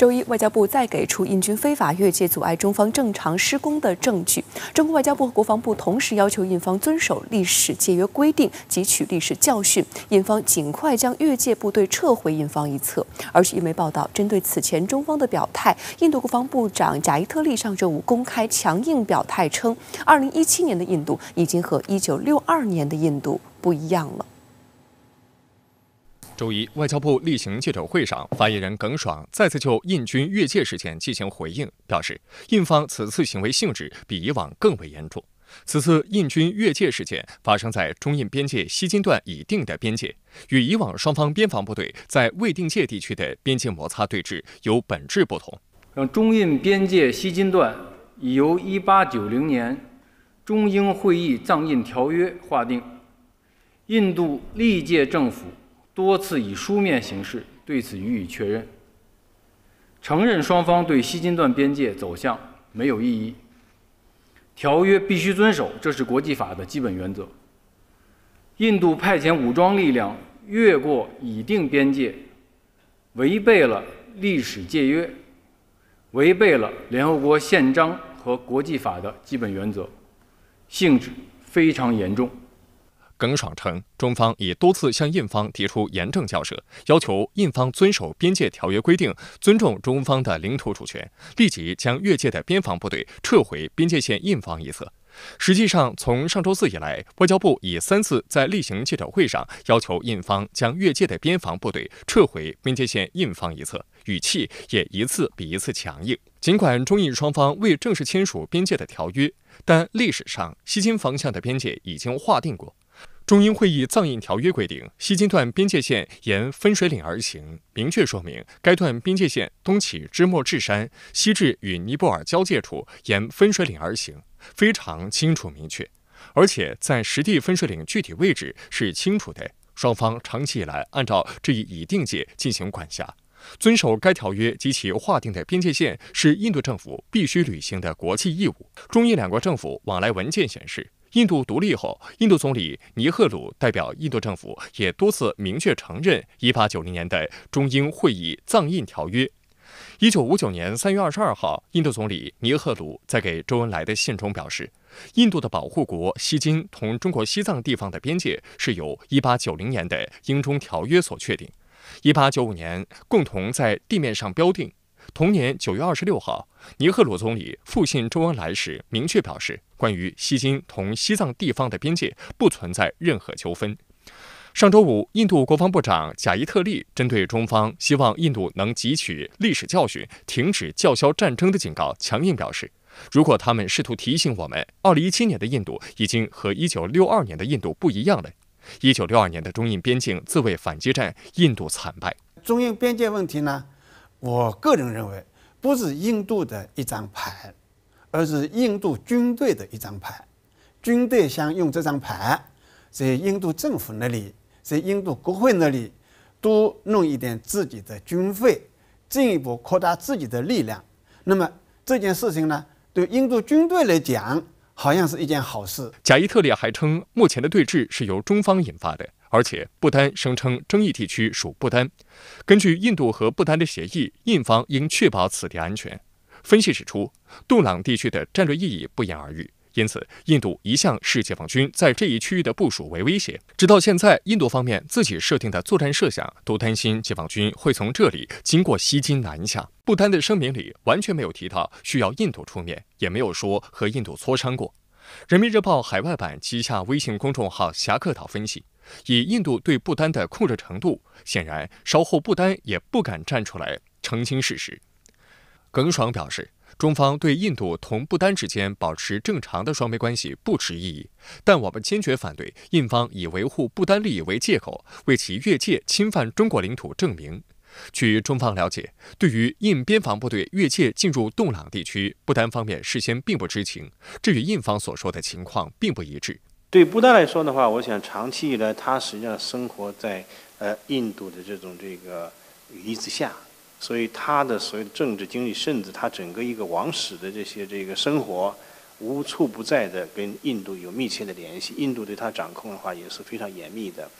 周一，外交部再给出印军非法越界、阻碍中方正常施工的证据。中国外交部和国防部同时要求印方遵守历史界约规定，汲取历史教训，印方尽快将越界部队撤回印方一侧。而据印媒报道，针对此前中方的表态，印度国防部长贾伊特利上周五公开强硬表态称，2017年的印度已经和1962年的印度不一样了。周一，外交部例行记者会上，发言人耿爽再次就印军越界事件进行回应，表示，印方此次行为性质比以往更为严重。此次印军越界事件发生在中印边界西金段已定的边界，与以往双方边防部队在未定界地区的边境摩擦对峙有本质不同。让中印边界西金段已由1890年中英会议藏印条约划定，印度历届政府。多次以书面形式对此予以确认，承认双方对西金段边界走向没有异议。条约必须遵守，这是国际法的基本原则。印度派遣武装力量越过已定边界，违背了历史界约，违背了联合国宪章和国际法的基本原则，性质非常严重。耿爽称，中方已多次向印方提出严正交涉，要求印方遵守边界条约规定，尊重中方的领土主权，立即将越界的边防部队撤回边界线印方一侧。实际上，从上周四以来，外交部已三次在例行记者会上要求印方将越界的边防部队撤回边界线印方一侧，语气也一次比一次强硬。尽管中印双方未正式签署边界的条约，但历史上西金方向的边界已经划定过。中英会议藏印条约规定，西金段边界线沿分水岭而行，明确说明该段边界线东起芝莫治山，西至与尼泊尔交界处沿分水岭而行，非常清楚明确。而且在实地分水岭具体位置是清楚的，双方长期以来按照这一已定界进行管辖，遵守该条约及其划定的边界线是印度政府必须履行的国际义务。中印两国政府往来文件显示。印度独立后，印度总理尼赫鲁代表印度政府也多次明确承认1890年的中英会议藏印条约。1959年3月22号，印度总理尼赫鲁在给周恩来的信中表示，印度的保护国西金同中国西藏地方的边界是由1890年的英中条约所确定，1895年共同在地面上标定。同年九月二十六号，尼赫鲁总理复信周恩来时，明确表示，关于西金同西藏地方的边界不存在任何纠纷。上周五，印度国防部长贾伊特利针对中方希望印度能汲取历史教训，停止叫嚣战争的警告，强硬表示，如果他们试图提醒我们，二零一七年的印度已经和一九六二年的印度不一样了。一九六二年的中印边境自卫反击战，印度惨败。中印边界问题呢？我个人认为，不是印度的一张牌，而是印度军队的一张牌。军队想用这张牌，在印度政府那里，在印度国会那里，多弄一点自己的军费，进一步扩大自己的力量。那么这件事情呢，对印度军队来讲，好像是一件好事。贾伊特里还称，目前的对峙是由中方引发的。而且，不丹声称争议地区属不丹。根据印度和不丹的协议，印方应确保此地安全。分析指出，杜朗地区的战略意义不言而喻，因此印度一向视解放军在这一区域的部署为威胁。直到现在，印度方面自己设定的作战设想都担心解放军会从这里经过西金南下。不丹的声明里完全没有提到需要印度出面，也没有说和印度磋商过。人民日报海外版旗下微信公众号“侠客岛”分析。以印度对不丹的控制程度，显然稍后不丹也不敢站出来澄清事实。耿爽表示，中方对印度同不丹之间保持正常的双边关系不持异议，但我们坚决反对印方以维护不丹利益为借口，为其越界侵犯中国领土证明。据中方了解，对于印边防部队越界进入洞朗地区，不丹方面事先并不知情，这与印方所说的情况并不一致。对不丹来说的话，我想长期以来，他实际上生活在呃印度的这种这个羽翼之下，所以他的所谓政治经济，甚至他整个一个王室的这些这个生活，无处不在的跟印度有密切的联系。印度对他掌控的话也是非常严密的。